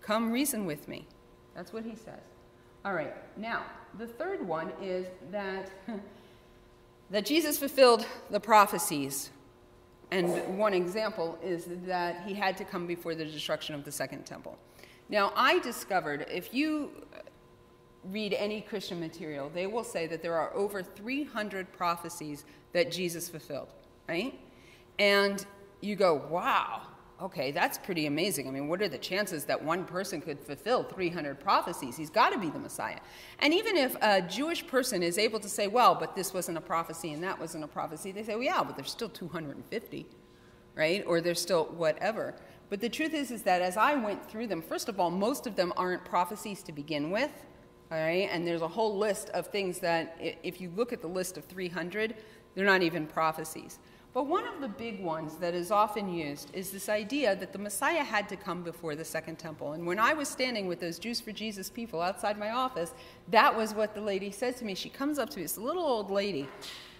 Come reason with me. That's what He says. All right, now, the third one is that, that Jesus fulfilled the prophecies and one example is that he had to come before the destruction of the second temple. Now, I discovered if you read any Christian material, they will say that there are over 300 prophecies that Jesus fulfilled, right? And you go, wow, okay, that's pretty amazing. I mean, what are the chances that one person could fulfill 300 prophecies? He's got to be the Messiah. And even if a Jewish person is able to say, well, but this wasn't a prophecy and that wasn't a prophecy, they say, well, yeah, but there's still 250, right? Or there's still whatever. But the truth is, is that as I went through them, first of all, most of them aren't prophecies to begin with, all right? And there's a whole list of things that, if you look at the list of 300, they're not even prophecies. But one of the big ones that is often used is this idea that the Messiah had to come before the Second Temple. And when I was standing with those Jews for Jesus people outside my office, that was what the lady said to me. She comes up to me, this little old lady,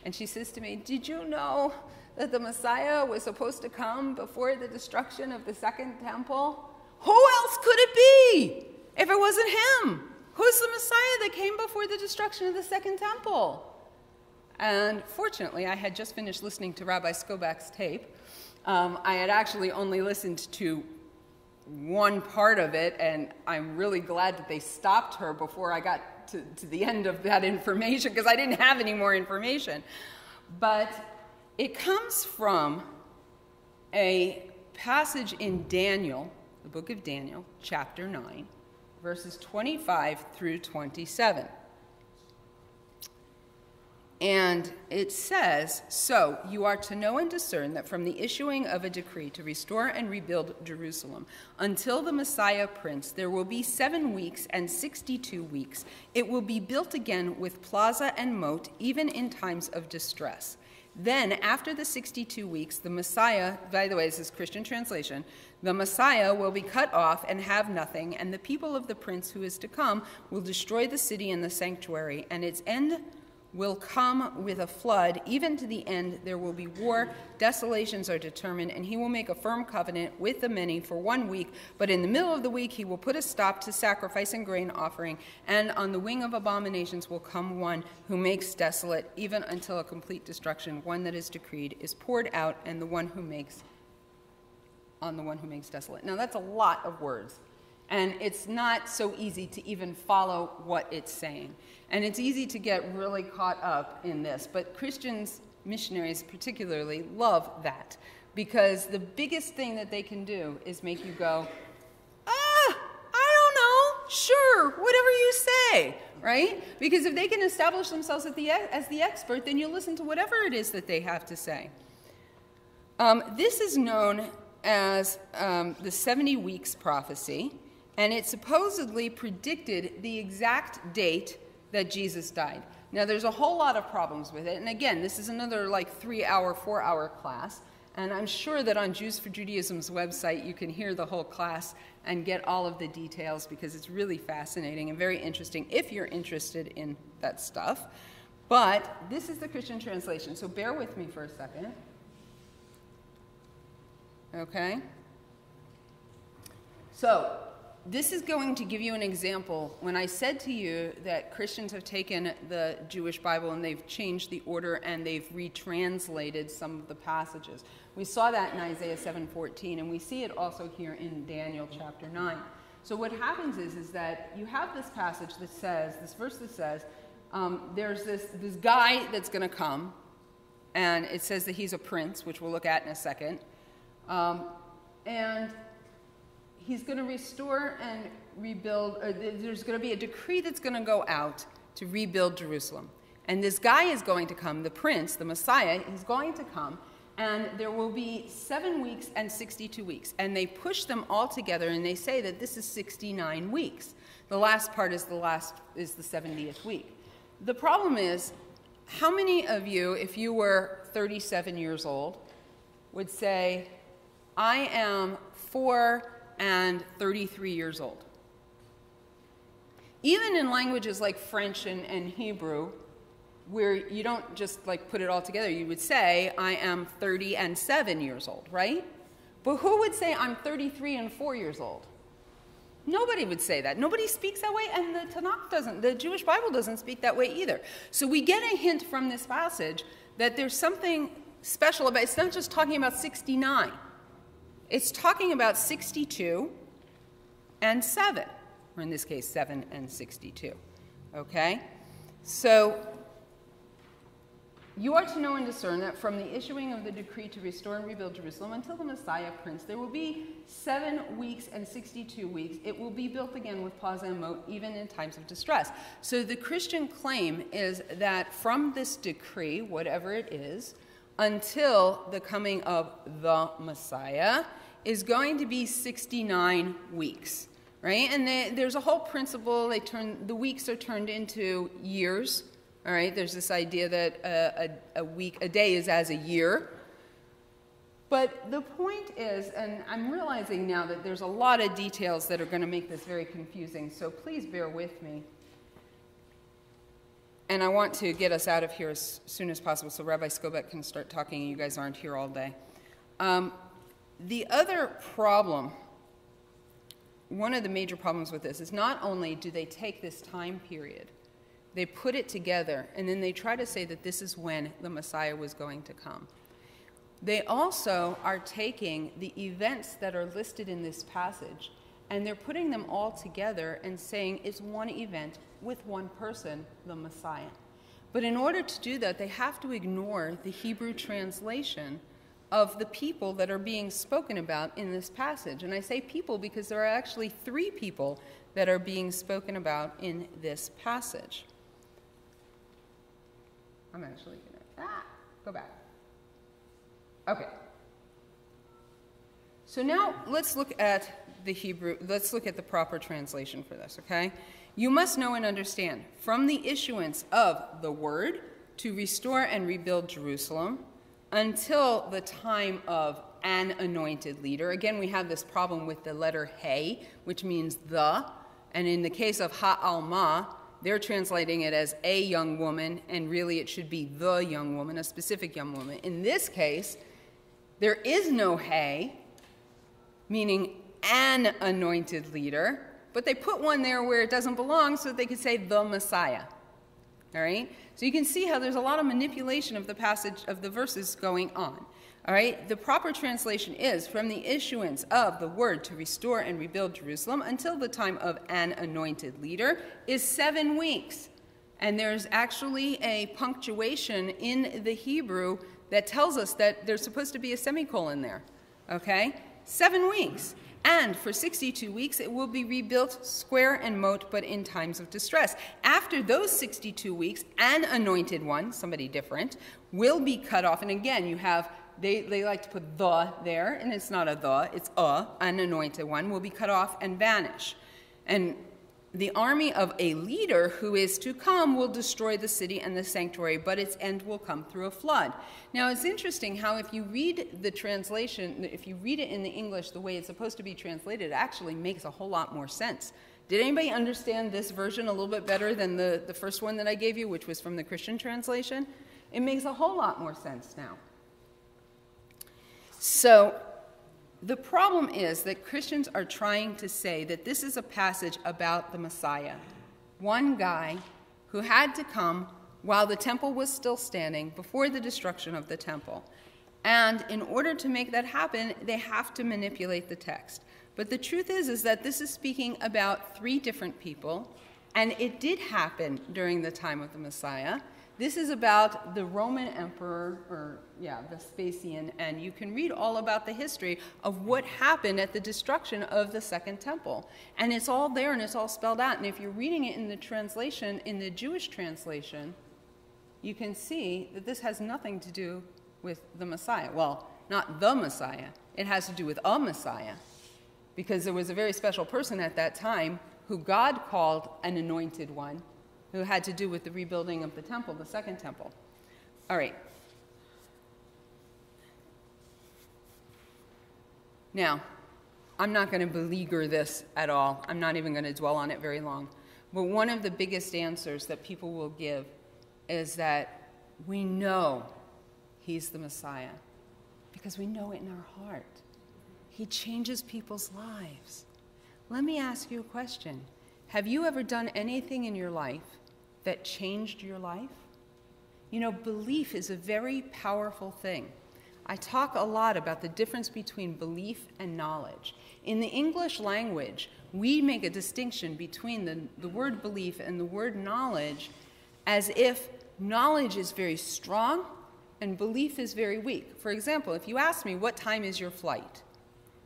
and she says to me, Did you know that the Messiah was supposed to come before the destruction of the Second Temple? Who else could it be if it wasn't him? Who's the Messiah that came before the destruction of the Second Temple? And fortunately, I had just finished listening to Rabbi Skobac's tape. Um, I had actually only listened to one part of it, and I'm really glad that they stopped her before I got to, to the end of that information because I didn't have any more information. But it comes from a passage in Daniel, the book of Daniel, chapter 9, verses 25 through 27. And it says, So you are to know and discern that from the issuing of a decree to restore and rebuild Jerusalem until the Messiah Prince, there will be seven weeks and 62 weeks. It will be built again with plaza and moat, even in times of distress. Then, after the 62 weeks, the Messiah, by the way, this is Christian translation, the Messiah will be cut off and have nothing, and the people of the prince who is to come will destroy the city and the sanctuary, and its end will come with a flood. Even to the end, there will be war. Desolations are determined, and he will make a firm covenant with the many for one week. But in the middle of the week, he will put a stop to sacrifice and grain offering. And on the wing of abominations will come one who makes desolate, even until a complete destruction. One that is decreed is poured out, and the one who makes on the one who makes desolate. Now, that's a lot of words. And it's not so easy to even follow what it's saying. And it's easy to get really caught up in this, but Christians, missionaries particularly, love that because the biggest thing that they can do is make you go, ah, I don't know, sure, whatever you say, right? Because if they can establish themselves as the, as the expert, then you listen to whatever it is that they have to say. Um, this is known as um, the 70 weeks prophecy, and it supposedly predicted the exact date that Jesus died. Now, there's a whole lot of problems with it. And again, this is another like three hour, four hour class. And I'm sure that on Jews for Judaism's website, you can hear the whole class and get all of the details because it's really fascinating and very interesting if you're interested in that stuff. But this is the Christian translation, so bear with me for a second. Okay? So, this is going to give you an example. When I said to you that Christians have taken the Jewish Bible and they've changed the order and they've retranslated some of the passages, we saw that in Isaiah 7:14, and we see it also here in Daniel chapter 9. So what happens is, is that you have this passage that says, this verse that says, um, there's this, this guy that's going to come, and it says that he's a prince, which we'll look at in a second. Um, and he's going to restore and rebuild, there's going to be a decree that's going to go out to rebuild Jerusalem. And this guy is going to come, the prince, the Messiah, he's going to come, and there will be seven weeks and 62 weeks. And they push them all together, and they say that this is 69 weeks. The last part is the last is the 70th week. The problem is, how many of you, if you were 37 years old, would say, I am four and 33 years old. Even in languages like French and, and Hebrew, where you don't just like put it all together, you would say, I am 30 and 7 years old, right? But who would say I'm 33 and 4 years old? Nobody would say that. Nobody speaks that way, and the Tanakh doesn't. The Jewish Bible doesn't speak that way either. So we get a hint from this passage that there's something special about it. It's not just talking about 69. It's talking about 62 and 7, or in this case, 7 and 62. Okay? So you are to know and discern that from the issuing of the decree to restore and rebuild Jerusalem until the Messiah Prince, there will be seven weeks and 62 weeks. It will be built again with plaza and moat, even in times of distress. So the Christian claim is that from this decree, whatever it is, until the coming of the Messiah is going to be 69 weeks, right? And they, there's a whole principle. They turn the weeks are turned into years. All right. There's this idea that a, a, a week, a day is as a year. But the point is, and I'm realizing now that there's a lot of details that are going to make this very confusing. So please bear with me and I want to get us out of here as soon as possible so Rabbi Skobac can start talking and you guys aren't here all day. Um, the other problem, one of the major problems with this, is not only do they take this time period, they put it together, and then they try to say that this is when the Messiah was going to come. They also are taking the events that are listed in this passage and they're putting them all together and saying it's one event with one person, the Messiah. But in order to do that, they have to ignore the Hebrew translation of the people that are being spoken about in this passage. And I say people because there are actually three people that are being spoken about in this passage. I'm actually going to, ah, go back. Okay. So now let's look at the Hebrew, let's look at the proper translation for this, okay? You must know and understand from the issuance of the word to restore and rebuild Jerusalem until the time of an anointed leader. Again, we have this problem with the letter He, which means the. And in the case of Ha'alma, they're translating it as a young woman, and really it should be the young woman, a specific young woman. In this case, there is no He, meaning an anointed leader, but they put one there where it doesn't belong so that they could say the Messiah. All right? So you can see how there's a lot of manipulation of the passage of the verses going on. All right? The proper translation is from the issuance of the word to restore and rebuild Jerusalem until the time of an anointed leader is seven weeks. And there's actually a punctuation in the Hebrew that tells us that there's supposed to be a semicolon there. Okay? Seven weeks. And for 62 weeks, it will be rebuilt square and moat, but in times of distress. After those 62 weeks, an anointed one, somebody different, will be cut off. And again, you have, they, they like to put the there, and it's not a the, it's a, an anointed one, will be cut off and vanish. And the army of a leader who is to come will destroy the city and the sanctuary, but its end will come through a flood. Now, it's interesting how if you read the translation, if you read it in the English the way it's supposed to be translated, it actually makes a whole lot more sense. Did anybody understand this version a little bit better than the, the first one that I gave you, which was from the Christian translation? It makes a whole lot more sense now. So, The problem is that Christians are trying to say that this is a passage about the Messiah, one guy who had to come while the temple was still standing before the destruction of the temple. And in order to make that happen, they have to manipulate the text. But the truth is is that this is speaking about three different people, and it did happen during the time of the Messiah. This is about the Roman emperor, or yeah, Vespasian, and you can read all about the history of what happened at the destruction of the Second Temple. And it's all there and it's all spelled out. And if you're reading it in the translation, in the Jewish translation, you can see that this has nothing to do with the Messiah. Well, not the Messiah, it has to do with a Messiah. Because there was a very special person at that time who God called an anointed one who had to do with the rebuilding of the temple, the second temple. All right. Now, I'm not going to beleaguer this at all. I'm not even going to dwell on it very long. But one of the biggest answers that people will give is that we know he's the Messiah because we know it in our heart. He changes people's lives. Let me ask you a question Have you ever done anything in your life that changed your life? You know, belief is a very powerful thing. I talk a lot about the difference between belief and knowledge. In the English language, we make a distinction between the, the word belief and the word knowledge as if knowledge is very strong and belief is very weak. For example, if you ask me, What time is your flight?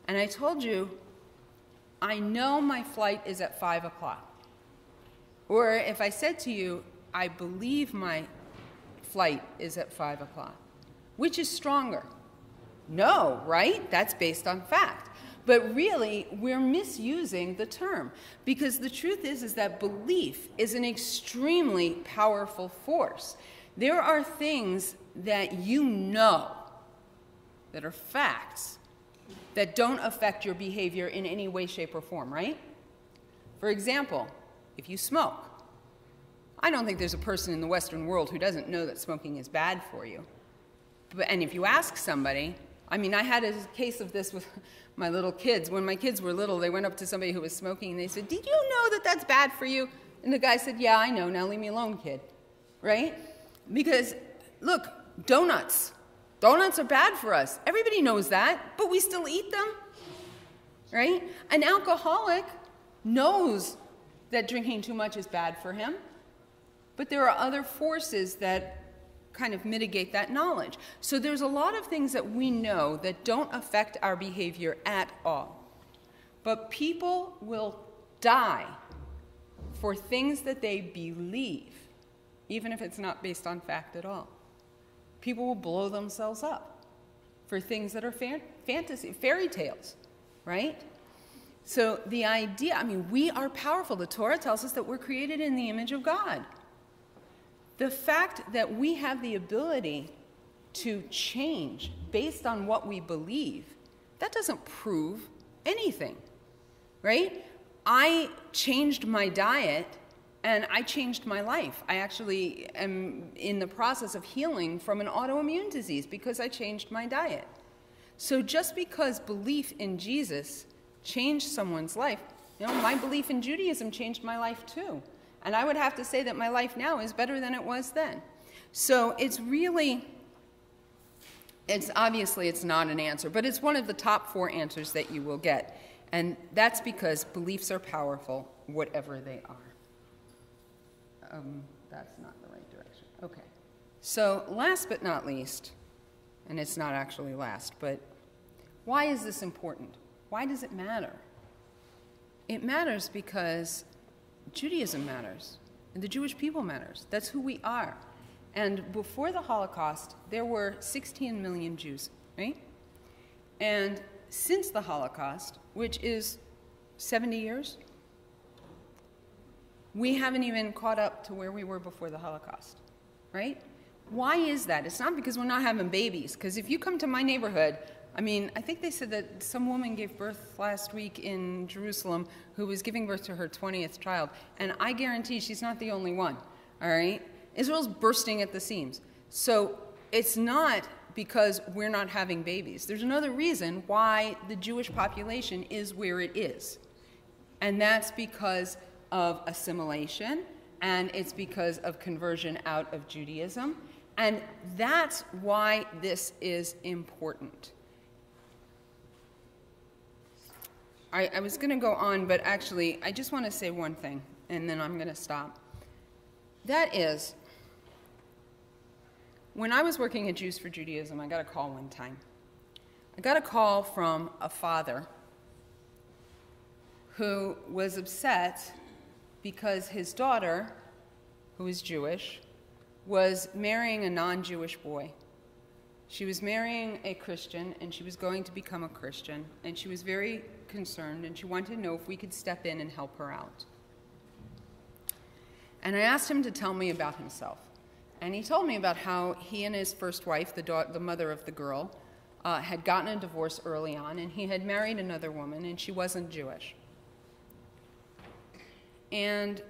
and I told you, I know my flight is at 5 o'clock. Or if I said to you, I believe my flight is at 5 o'clock, which is stronger? No, right? That's based on fact. But really, we're misusing the term because the truth is, is that belief is an extremely powerful force. There are things that you know that are facts that don't affect your behavior in any way, shape, or form, right? For example, if you smoke. I don't think there's a person in the Western world who doesn't know that smoking is bad for you. But, and if you ask somebody, I mean, I had a case of this with my little kids. When my kids were little, they went up to somebody who was smoking and they said, Did you know that that's bad for you? And the guy said, Yeah, I know. Now leave me alone, kid. Right? Because, look, donuts. Donuts are bad for us. Everybody knows that, but we still eat them. Right? An alcoholic knows that drinking too much is bad for him. But there are other forces that kind of mitigate that knowledge. So there's a lot of things that we know that don't affect our behavior at all. But people will die for things that they believe, even if it's not based on fact at all. People will blow themselves up for things that are fan- fantasy, fairy tales, right? So the idea, I mean, we are powerful. The Torah tells us that we're created in the image of God. The fact that we have the ability to change based on what we believe, that doesn't prove anything, right? I changed my diet and I changed my life. I actually am in the process of healing from an autoimmune disease because I changed my diet. So just because belief in Jesus change someone's life. You know, my belief in Judaism changed my life too. And I would have to say that my life now is better than it was then. So it's really, it's obviously it's not an answer, but it's one of the top four answers that you will get. And that's because beliefs are powerful, whatever they are. Um, that's not the right direction. Okay. So, last but not least, and it's not actually last, but why is this important? Why does it matter? It matters because Judaism matters, and the Jewish people matters. That's who we are. And before the Holocaust, there were 16 million Jews, right? And since the Holocaust, which is 70 years, we haven't even caught up to where we were before the Holocaust, right? Why is that? It's not because we're not having babies, because if you come to my neighborhood, I mean, I think they said that some woman gave birth last week in Jerusalem who was giving birth to her 20th child. And I guarantee she's not the only one, all right? Israel's bursting at the seams. So it's not because we're not having babies. There's another reason why the Jewish population is where it is. And that's because of assimilation, and it's because of conversion out of Judaism. And that's why this is important. I, I was going to go on, but actually, I just want to say one thing, and then I'm going to stop. That is, when I was working at Jews for Judaism, I got a call one time. I got a call from a father who was upset because his daughter, who is Jewish, was marrying a non Jewish boy. She was marrying a Christian and she was going to become a Christian, and she was very concerned and she wanted to know if we could step in and help her out. And I asked him to tell me about himself. And he told me about how he and his first wife, the, da- the mother of the girl, uh, had gotten a divorce early on, and he had married another woman, and she wasn't Jewish. And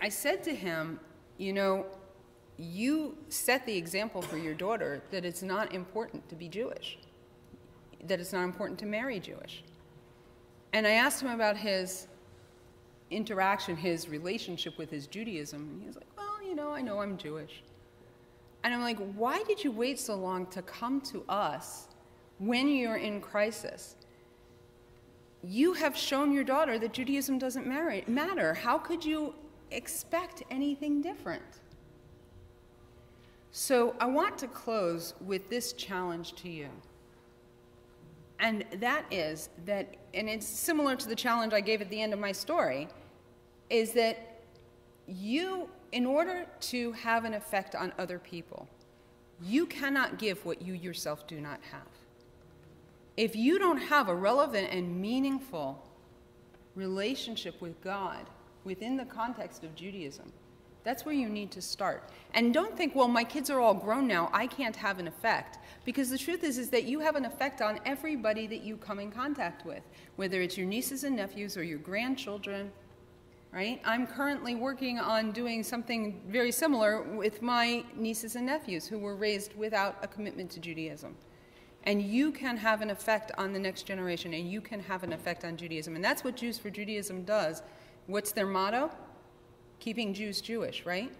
I said to him, You know, you set the example for your daughter that it's not important to be Jewish, that it's not important to marry Jewish. And I asked him about his interaction, his relationship with his Judaism. And he was like, Well, you know, I know I'm Jewish. And I'm like, Why did you wait so long to come to us when you're in crisis? You have shown your daughter that Judaism doesn't matter. How could you expect anything different? So I want to close with this challenge to you. And that is that, and it's similar to the challenge I gave at the end of my story, is that you, in order to have an effect on other people, you cannot give what you yourself do not have. If you don't have a relevant and meaningful relationship with God within the context of Judaism, that's where you need to start. And don't think, well, my kids are all grown now, I can't have an effect. Because the truth is, is that you have an effect on everybody that you come in contact with, whether it's your nieces and nephews or your grandchildren, right? I'm currently working on doing something very similar with my nieces and nephews who were raised without a commitment to Judaism. And you can have an effect on the next generation, and you can have an effect on Judaism. And that's what Jews for Judaism does. What's their motto? Keeping Jews Jewish, right?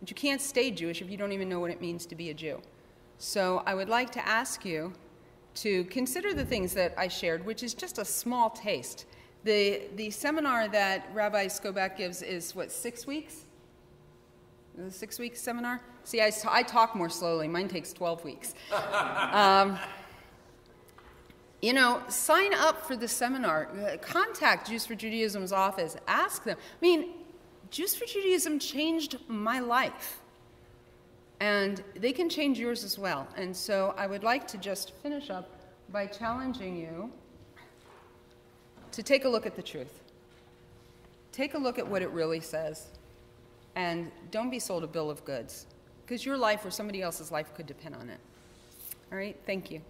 But you can't stay Jewish if you don't even know what it means to be a Jew. So I would like to ask you to consider the things that I shared, which is just a small taste. The, the seminar that Rabbi Skobac gives is, what, six weeks? The six week seminar? See, I, I talk more slowly. Mine takes 12 weeks. um, you know, sign up for the seminar. Contact Jews for Judaism's office. Ask them. I mean, Jews for Judaism changed my life. And they can change yours as well. And so I would like to just finish up by challenging you to take a look at the truth. Take a look at what it really says. And don't be sold a bill of goods, because your life or somebody else's life could depend on it. All right? Thank you.